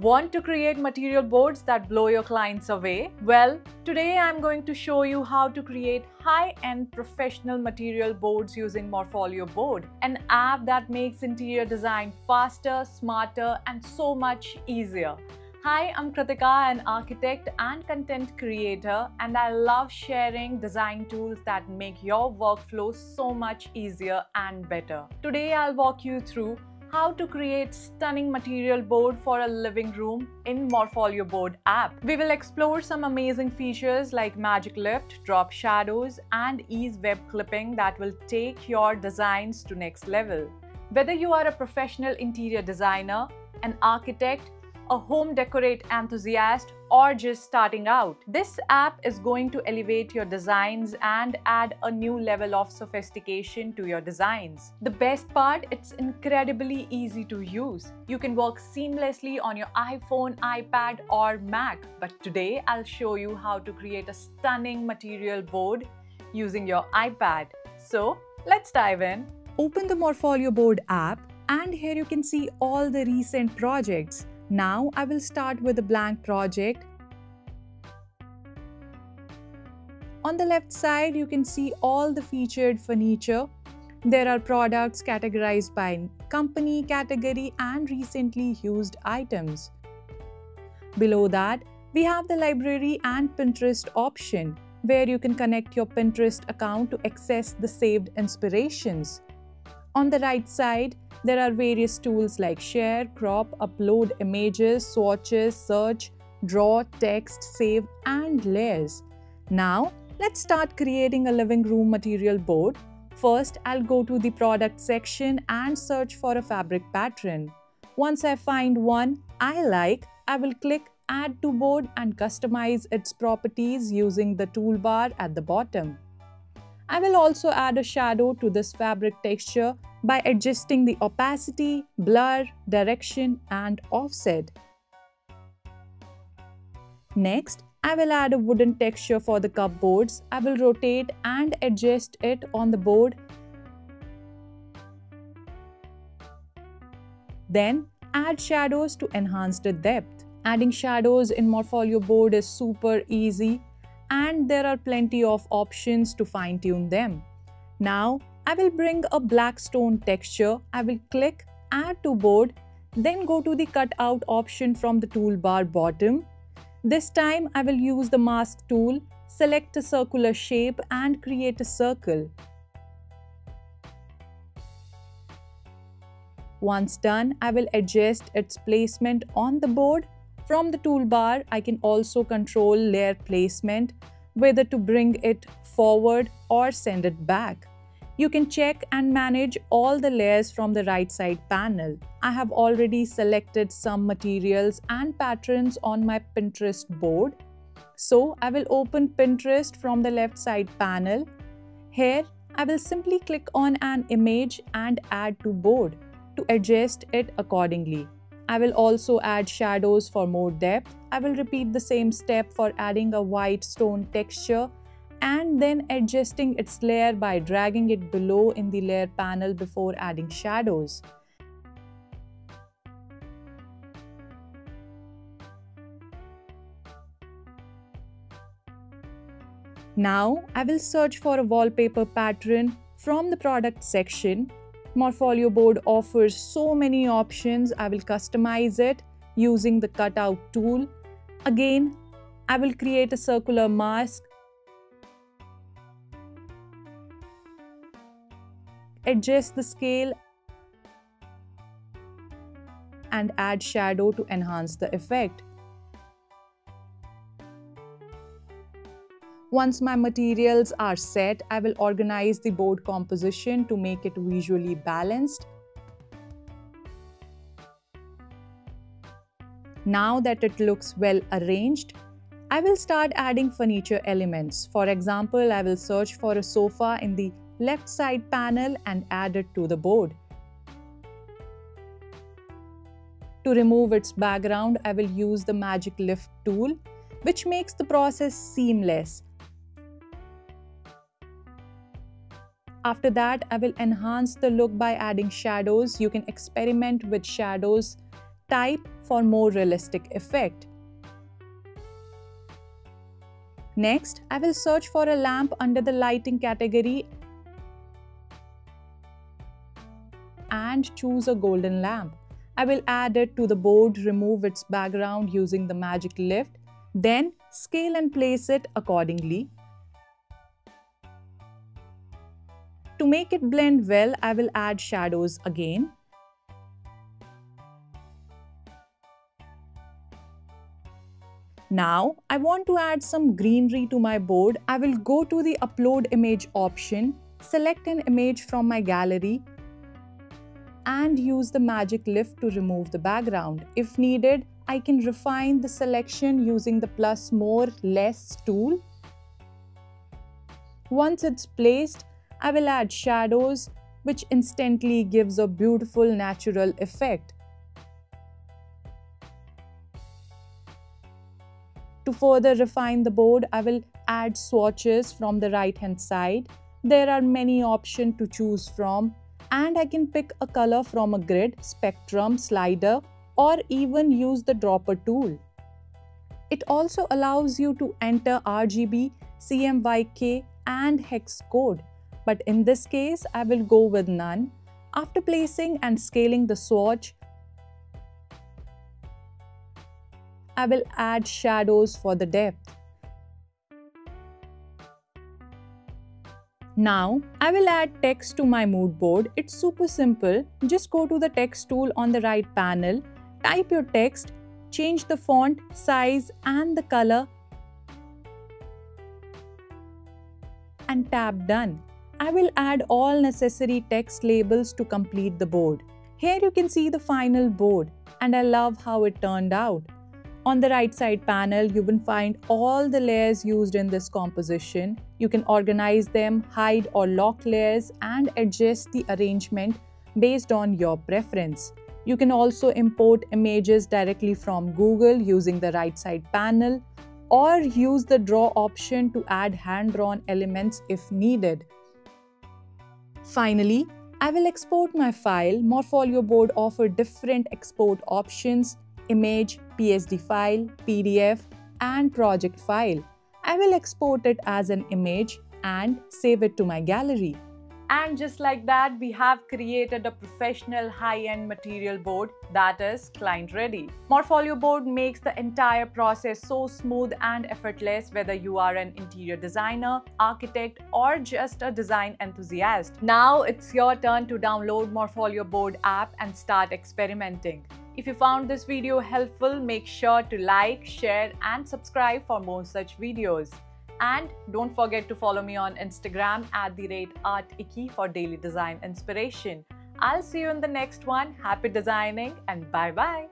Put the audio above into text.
Want to create material boards that blow your clients away? Well, today I'm going to show you how to create high-end professional material boards using Morpholio Board, an app that makes interior design faster, smarter, and so much easier. Hi, I'm Kritika, an architect and content creator, and I love sharing design tools that make your workflow so much easier and better. Today, I'll walk you through how to create stunning material board for a living room in Morpholio Board app. We will explore some amazing features like magic lift, drop shadows, and ease web clipping that will take your designs to next level. Whether you are a professional interior designer, an architect, a home decorate enthusiast, or just starting out. This app is going to elevate your designs and add a new level of sophistication to your designs. The best part, it's incredibly easy to use. You can work seamlessly on your iPhone, iPad, or Mac. But today, I'll show you how to create a stunning material board using your iPad. So, let's dive in. Open the Morpholio Board app and here you can see all the recent projects. Now I will start with a blank project. On the left side, you can see all the featured furniture. There are products categorized by company, category and recently used items. Below that, we have the library and Pinterest option where you can connect your Pinterest account to access the saved inspirations. On the right side, there are various tools like share, crop, upload images, swatches, search, draw, text, save, and layers. Now, let's start creating a living room material board. First, I'll go to the product section and search for a fabric pattern. Once I find one I like, I will click Add to Board and customize its properties using the toolbar at the bottom. I will also add a shadow to this fabric texture by adjusting the opacity, blur, direction and offset. Next, I will add a wooden texture for the cupboards. I will rotate and adjust it on the board. Then add shadows to enhance the depth. Adding shadows in Morpholio board is super easy and there are plenty of options to fine tune them. Now I will bring a black stone texture. I will click add to board then go to the cutout option from the toolbar bottom. This time I will use the mask tool, select a circular shape and create a circle. Once done, I will adjust its placement on the board from the toolbar, I can also control layer placement, whether to bring it forward or send it back. You can check and manage all the layers from the right side panel. I have already selected some materials and patterns on my Pinterest board. So I will open Pinterest from the left side panel. Here, I will simply click on an image and add to board to adjust it accordingly. I will also add shadows for more depth. I will repeat the same step for adding a white stone texture and then adjusting its layer by dragging it below in the layer panel before adding shadows. Now, I will search for a wallpaper pattern from the product section Morpholio board offers so many options. I will customize it using the cutout tool. Again, I will create a circular mask. Adjust the scale and add shadow to enhance the effect. Once my materials are set, I will organize the board composition to make it visually balanced. Now that it looks well arranged, I will start adding furniture elements. For example, I will search for a sofa in the left side panel and add it to the board. To remove its background, I will use the Magic Lift tool, which makes the process seamless. After that, I will enhance the look by adding shadows. You can experiment with shadows type for more realistic effect. Next, I will search for a lamp under the lighting category and choose a golden lamp. I will add it to the board, remove its background using the magic lift, then scale and place it accordingly. To make it blend well, I will add shadows again. Now, I want to add some greenery to my board. I will go to the upload image option, select an image from my gallery and use the magic lift to remove the background. If needed, I can refine the selection using the plus more less tool. Once it's placed, I will add shadows which instantly gives a beautiful natural effect. To further refine the board, I will add swatches from the right hand side. There are many options to choose from and I can pick a color from a grid, spectrum, slider or even use the dropper tool. It also allows you to enter RGB, CMYK and hex code. But in this case, I will go with none. After placing and scaling the swatch, I will add shadows for the depth. Now, I will add text to my mood board. It's super simple. Just go to the text tool on the right panel, type your text, change the font, size and the color and tap done. I will add all necessary text labels to complete the board. Here you can see the final board and I love how it turned out. On the right side panel, you will find all the layers used in this composition. You can organize them, hide or lock layers and adjust the arrangement based on your preference. You can also import images directly from Google using the right side panel or use the draw option to add hand-drawn elements if needed. Finally, I will export my file. Morpholio board offer different export options image, PSD file, PDF, and project file. I will export it as an image and save it to my gallery. And just like that, we have created a professional high-end material board that is client ready. Morpholio board makes the entire process so smooth and effortless whether you are an interior designer, architect or just a design enthusiast. Now it's your turn to download Morpholio board app and start experimenting. If you found this video helpful, make sure to like, share and subscribe for more such videos. And don't forget to follow me on Instagram at the rate artikki for daily design inspiration. I'll see you in the next one. Happy designing and bye bye.